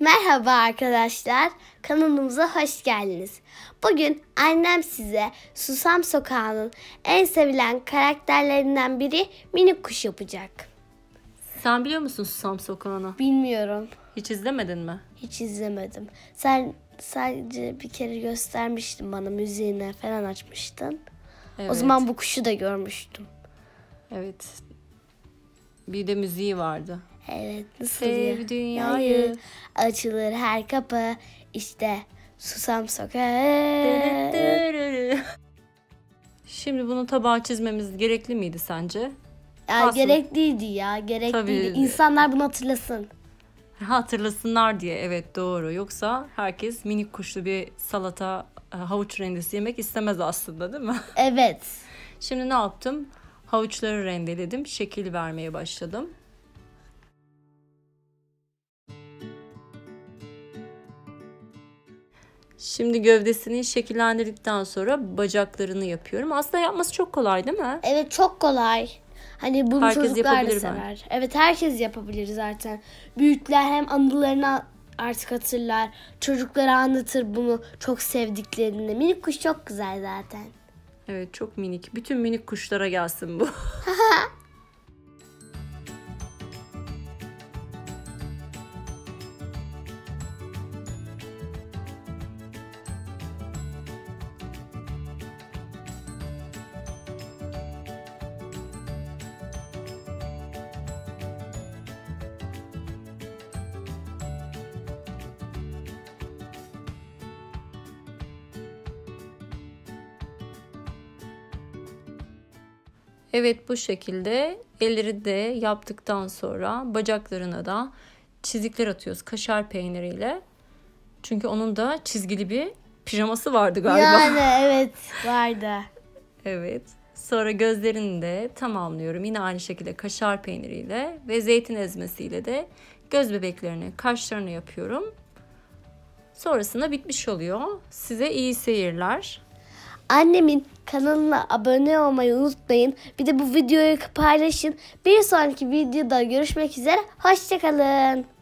Merhaba arkadaşlar, kanalımıza hoş geldiniz. Bugün annem size Susam Sokağı'nın en sevilen karakterlerinden biri minik kuş yapacak. Sen biliyor musun Susam Sokağı'nı? Bilmiyorum, Hiç izlemedin mi? hiç izlemedim. Sen sadece bir kere göstermiştin bana müziğini falan açmıştın. Evet. O zaman bu kuşu da görmüştüm. Evet. Bir de müziği vardı. Evet, nasıl Sev ya? dünyayı. Açılır her kapı, işte Susam Sokağı. Şimdi bunu tabağa çizmemiz gerekli miydi sence? Ya Aslında- gerekliydi ya, gerekliydi. Tabii. İnsanlar bunu hatırlasın. Hatırlasınlar diye evet doğru. Yoksa herkes minik kuşlu bir salata e, havuç rendesi yemek istemez aslında değil mi? Evet. Şimdi ne yaptım? Havuçları rendeledim. Şekil vermeye başladım. Şimdi gövdesini şekillendirdikten sonra bacaklarını yapıyorum. Aslında yapması çok kolay değil mi? Evet çok kolay. Hani bunu Herkes çocuklar da sever. Evet herkes yapabilir zaten. Büyükler hem anılarını artık hatırlar. Çocuklara anlatır bunu çok sevdiklerini. Minik kuş çok güzel zaten. Evet çok minik. Bütün minik kuşlara gelsin bu. Evet bu şekilde elleri de yaptıktan sonra bacaklarına da çizikler atıyoruz kaşar peyniriyle. Çünkü onun da çizgili bir pijaması vardı galiba. Yani evet vardı. Evet. Sonra gözlerini de tamamlıyorum. Yine aynı şekilde kaşar peyniriyle ve zeytin ezmesiyle de göz bebeklerini, kaşlarını yapıyorum. Sonrasında bitmiş oluyor. Size iyi seyirler. Annemin kanalına abone olmayı unutmayın. Bir de bu videoyu paylaşın. Bir sonraki videoda görüşmek üzere. Hoşçakalın.